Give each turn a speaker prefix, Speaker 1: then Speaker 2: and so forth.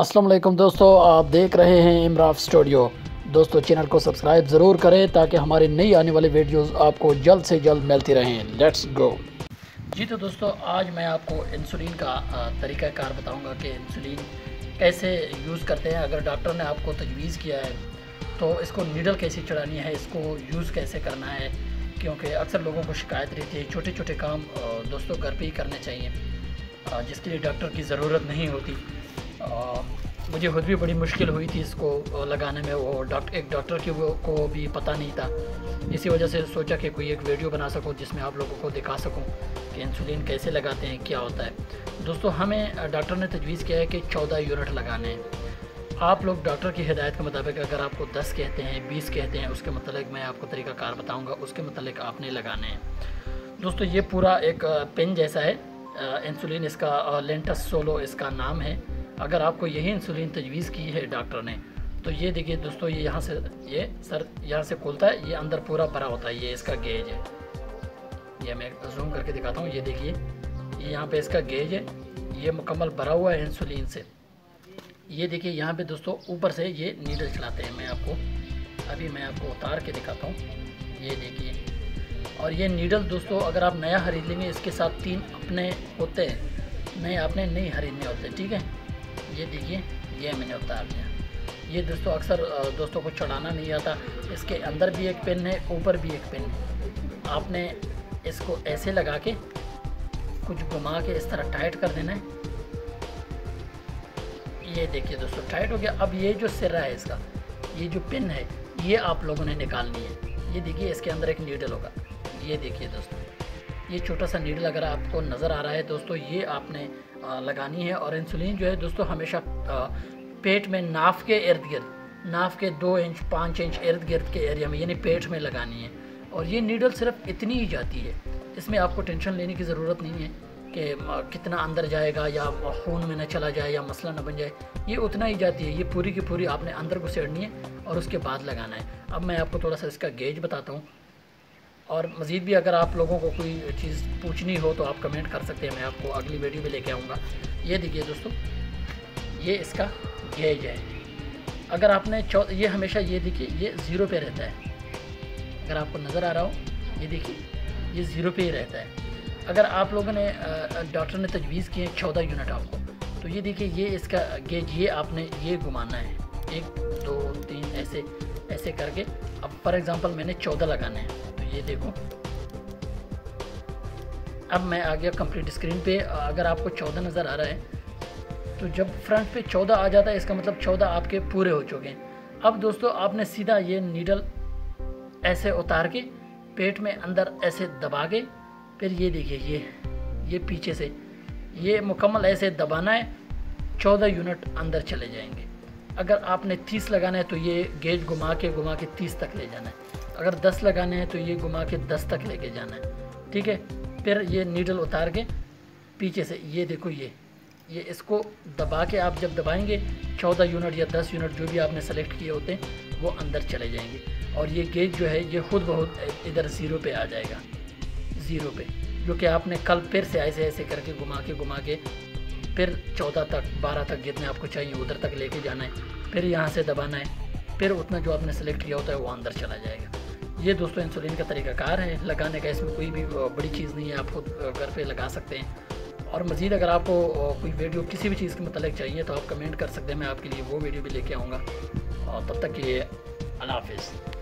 Speaker 1: अस्सलाम वालेकुम दोस्तों, आप देख रहे हैं इमराफ स्टूडियो। दोस्तों, चैनल को सब्सक्राइब ज़रूर करें ताकि हमारी नई आने वाली वीडियोस आपको जल्द से जल्द मिलती रहें। लेट्स गो जी तो दोस्तों, आज मैं आपको इंसुलिन का तरीक़ाकार बताऊँगा कि इंसुलिन कैसे यूज़ करते हैं। अगर डॉक्टर ने आपको तजवीज़ किया है तो इसको नीडल कैसे चढ़ानी है, इसको यूज़ कैसे करना है, क्योंकि अक्सर लोगों को शिकायत रहती है छोटे छोटे काम दोस्तों घर पर ही करने चाहिए जिसके लिए डॉक्टर की ज़रूरत नहीं होती। मुझे खुद भी बड़ी मुश्किल हुई थी इसको लगाने में वो डॉक्टर एक डॉक्टर की वो, को भी पता नहीं था। इसी वजह से सोचा कि कोई एक वीडियो बना सकूँ जिसमें आप लोगों को दिखा सकूँ कि इंसुलिन कैसे लगाते हैं, क्या होता है। दोस्तों, हमें डॉक्टर ने तजवीज़ किया है कि चौदह यूनिट लगाने हैं। आप लोग डॉक्टर की हिदायत के मुताबिक अगर आपको 10 कहते हैं 20 कहते हैं, उसके मतलब मैं आपको तरीक़ाकार बताऊँगा, उसके मतलब आपने लगाने हैं। दोस्तों, ये पूरा एक पेन जैसा है। इंसुलिन इसका लेंटस सोलो इसका नाम है। अगर आपको यही इंसुलिन तजवीज़ की है डॉक्टर ने तो ये देखिए दोस्तों, ये यहाँ से, ये सर यहाँ से खुलता है, ये अंदर पूरा भरा होता है, ये इसका गेज है। ये मैं जूम करके दिखाता हूँ, ये देखिए, ये यहाँ पे इसका गेज है, ये मुकम्मल भरा हुआ है इंसुलिन से। ये देखिए यहाँ पे दोस्तों, ऊपर से ये नीडल चलाते हैं, मैं आपको, अभी मैं आपको उतार के दिखाता हूँ। ये देखिए, और ये नीडल दोस्तों, अगर आप नया खरीद लेंगे, इसके साथ तीन अपने होते हैं, नए आपने नहीं खरीदने होते, ठीक है? ये देखिए, ये मैंने उतार दिया ये दोस्तों अक्सर दोस्तों को चढ़ाना नहीं आता। इसके अंदर भी एक पेन है, ऊपर भी एक पेन है। आपने इसको ऐसे लगा के, कुछ घुमा के इस तरह टाइट कर देना है। ये देखिए दोस्तों, टाइट हो गया। अब ये जो सिरा है इसका, ये जो पिन है, ये आप लोगों ने निकालनी है। ये देखिए, इसके अंदर एक नीडल होगा। ये देखिए दोस्तों। ये छोटा सा नीडल अगर आपको नज़र आ रहा है दोस्तों, ये आपने लगानी है और इंसुलिन जो है दोस्तों हमेशा पेट में नाफ के इर्द गिर्द, नाफ के दो इंच, पाँच इंच इर्द गिर्द के एरिया में, यानी पेट में लगानी है। और ये नीडल सिर्फ़ इतनी ही जाती है, इसमें आपको टेंशन लेने की ज़रूरत नहीं है कि कितना अंदर जाएगा या खून में न चला जाए या मसला न बन जाए, ये उतना ही जाती है। ये पूरी की पूरी आपने अंदर घुसेड़नी है और उसके बाद लगाना है। अब मैं आपको थोड़ा सा इसका गेज बताता हूँ। और मज़ीद भी अगर आप लोगों को कोई चीज़ पूछनी हो तो आप कमेंट कर सकते हैं, मैं आपको अगली वीडियो में लेके आऊँगा। ये देखिए दोस्तों, ये इसका गेज है। अगर आपने ये हमेशा ये देखिए, ये ज़ीरो पे रहता है। अगर आपको नज़र आ रहा हो, ये देखिए, ये ज़ीरो पे ही रहता है। अगर आप लोगों ने डॉक्टर ने तजवीज़ किए चौदह यूनिट आपको तो ये देखिए, ये इसका गेज, ये आपने ये घुमाना है। एक, दो, तीन ऐसे ऐसे करके। अब फॉर एग्ज़ाम्पल मैंने चौदह लगाने हैं। ये देखो। अब मैं आ गया कंप्लीट स्क्रीन पे। अगर आपको चौदह नज़र आ रहा है तो जब फ्रंट पे चौदह आ जाता है, इसका मतलब चौदह आपके पूरे हो चुके हैं। अब दोस्तों, आपने सीधा ये नीडल ऐसे उतार के, पेट में अंदर ऐसे दबा के, फिर ये देखिए, ये ये पीछे से, ये मुकम्मल ऐसे दबाना है, चौदह यूनिट अंदर चले जाएँगे। अगर आपने तीस लगाना है तो ये गेज घुमा के घुमा के तीस तक ले जाना है। अगर दस लगाने हैं तो ये घुमा के दस तक लेके जाना है। ठीक है? फिर ये नीडल उतार के पीछे से ये देखो ये। ये इसको दबा के आप जब दबाएँगे, चौदह यूनिट या दस यूनिट जो भी आपने सेलेक्ट किए होते हैं, वो अंदर चले जाएँगे। और ये गेज जो है, ये खुद बहुत इधर ज़ीरो पे आ जाएगा। ज़ीरो पे। जो कि आपने कल फिर से ऐसे ऐसे करके घुमा के घुमा के फिर चौदह तक, बारह तक जितने आपको चाहिए, उधर तक लेके जाना है। फिर यहाँ से दबाना है। फिर उतना जो आपने सेलेक्ट किया होता है, वो अंदर चला जाएगा। ये दोस्तों इंसुलिन का तरीक़ाकार है। लगाने का इसमें कोई भी बड़ी चीज़ नहीं है। आप खुद घर पे लगा सकते हैं। और मज़ीद अगर आपको कोई वीडियो किसी भी चीज़ के मतलब चाहिए तो आप कमेंट कर सकते हैं। मैं आपके लिए वो वीडियो भी लेके आऊँगा। और तब तक के लिए हाफिज़।